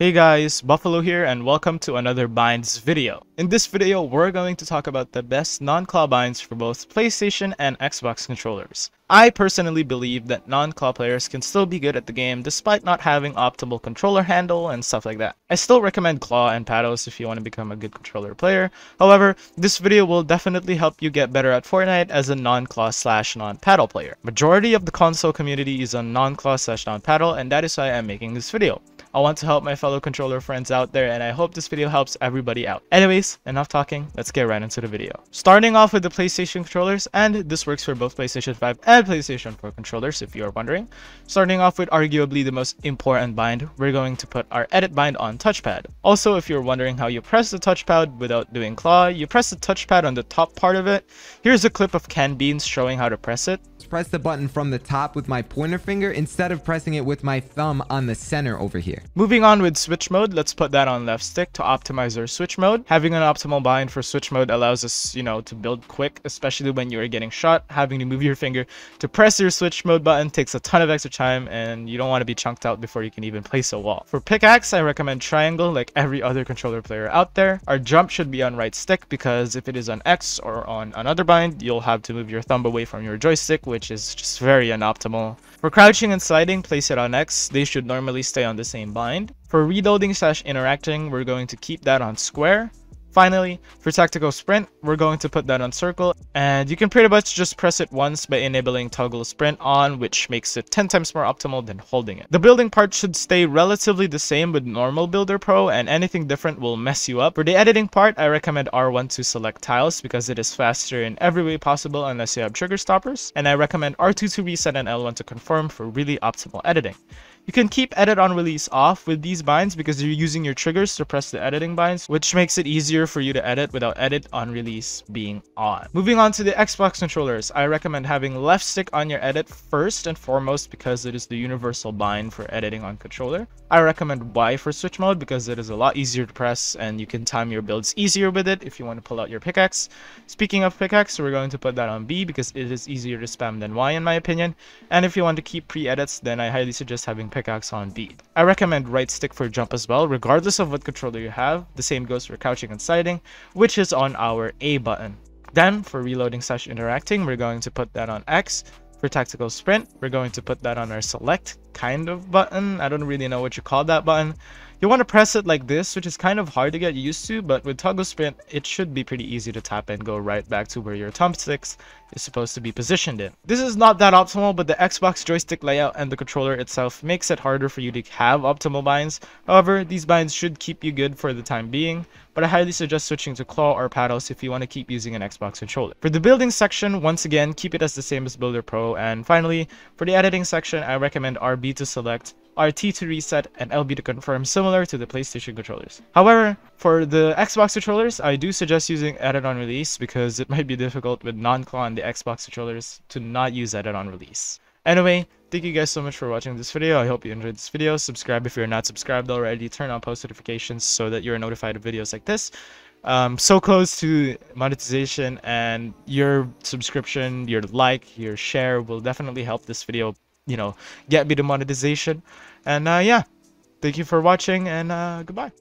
Hey guys, Buffalo here and welcome to another binds video. In this video, we're going to talk about the best non-claw binds for both PlayStation and Xbox controllers. I personally believe that non-claw players can still be good at the game despite not having optimal controller handle and stuff like that. I still recommend claw and paddles if you want to become a good controller player. However, this video will definitely help you get better at Fortnite as a non-claw slash non-paddle player. Majority of the console community is on non-claw slash non-paddle and that is why I'm making this video. I want to help my fellow controller friends out there and I hope this video helps everybody out. Anyways, enough talking, let's get right into the video. Starting off with the PlayStation controllers, and this works for both PlayStation 5 and PlayStation 4 controllers if you are wondering. Starting off with arguably the most important bind, we're going to put our edit bind on touchpad. Also, if you're wondering how you press the touchpad without doing claw, you press the touchpad on the top part of it. Here's a clip of Ken Beans showing how to press it press the button from the top with my pointer finger instead of pressing it with my thumb on the center over here. Moving on with switch mode, let's put that on left stick to optimize our switch mode. Having an optimal bind for switch mode allows us, you know, to build quick, especially when you are getting shot. Having to move your finger to press your switch mode button takes a ton of extra time and you don't want to be chunked out before you can even place a wall. For pickaxe, I recommend triangle like every other controller player out there. Our jump should be on right stick because if it is on X or on another bind, you'll have to move your thumb away from your joystick, which is just very unoptimal. For crouching and sliding, place it on X. They should normally stay on the same bind. For reloading slash interacting, we're going to keep that on square. Finally, for tactical sprint, we're going to put that on circle and you can pretty much just press it once by enabling toggle sprint on which makes it 10 times more optimal than holding it. The building part should stay relatively the same with normal builder pro and anything different will mess you up. For the editing part, I recommend R1 to select tiles because it is faster in every way possible unless you have trigger stoppers and I recommend R2 to reset and L1 to confirm for really optimal editing. You can keep edit on release off with these binds because you're using your triggers to press the editing binds, which makes it easier for you to edit without edit on release being on. Moving on to the Xbox controllers, I recommend having left stick on your edit first and foremost because it is the universal bind for editing on controller. I recommend Y for switch mode because it is a lot easier to press and you can time your builds easier with it if you want to pull out your pickaxe. Speaking of pickaxe, we're going to put that on B because it is easier to spam than Y in my opinion. And if you want to keep pre-edits, then I highly suggest having pickaxe on B. I recommend right stick for jump as well, regardless of what controller you have. The same goes for crouching and sliding, which is on our A button. Then for reloading slash interacting, we're going to put that on X. For tactical sprint, we're going to put that on our select kind of button. I don't really know what you call that button. You want to press it like this, which is kind of hard to get used to, but with toggle sprint, it should be pretty easy to tap and go right back to where your thumbsticks is supposed to be positioned in. This is not that optimal, but the Xbox joystick layout and the controller itself makes it harder for you to have optimal binds. However, these binds should keep you good for the time being, but I highly suggest switching to claw or paddles if you want to keep using an Xbox controller. For the building section, once again, keep it as the same as Builder Pro, and finally, for the editing section, I recommend RB to select RT to reset, and LB to confirm similar to the PlayStation controllers. However, for the Xbox controllers, I do suggest using edit on release because it might be difficult with non-claw on the Xbox controllers to not use edit on release. Anyway, thank you guys so much for watching this video. I hope you enjoyed this video. Subscribe if you're not subscribed already. Turn on post notifications so that you're notified of videos like this. Um, so close to monetization and your subscription, your like, your share will definitely help this video you know, get me the monetization. And uh, yeah, thank you for watching and uh, goodbye.